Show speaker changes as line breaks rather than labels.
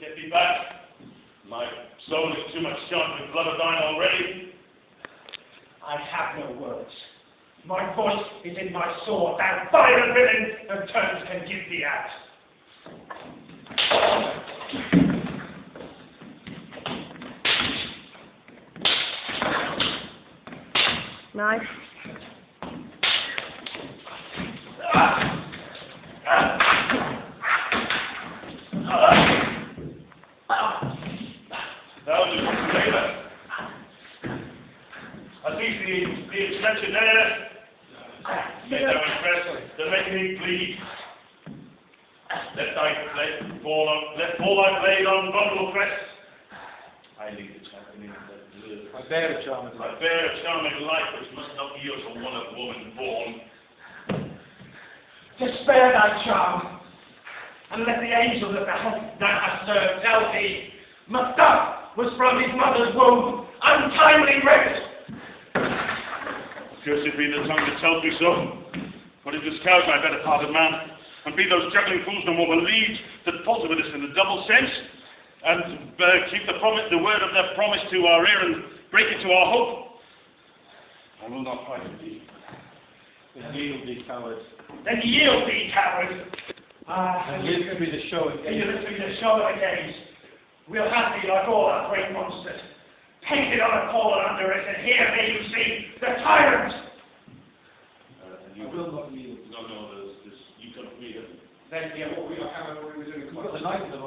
Get me back. My soul is too much shot with blood of thine already.
I have no words. My voice is in my sword. Thou vile villain, and terms can give thee out.
Knife.
Thou do favour. I see the, the expression there. Let impress to make me bleed. Let thy blade fall on, let fall thy blade on bundle crest. I lead the live.
I bear a charmed
I bear a charming life which must not yield to one of woman born.
Spare thy charm, and let the angel that thou hast served tell thee, Macduff was from his mother's womb, untimely wrecked.
Cursed be the tongue that tells me so. For it discourage my better part of man, and be those juggling fools no more believed that falter with us in the double sense, and uh, keep the promise, the word of their promise to our ear, and break it to our hope. I will not fight with thee.
Then yield thee, coward.
Then yield thee, coward. Ah,
And live to be the show again.
through the show of the gaze. We'll have thee like all our great monsters, painted on a pole under us, and here may you see the tyrant.
Uh, and you
will not yield.
No, no, there's, there's, you come to me, then.
Then, yeah, what we are, how are we doing?
You've the knife in the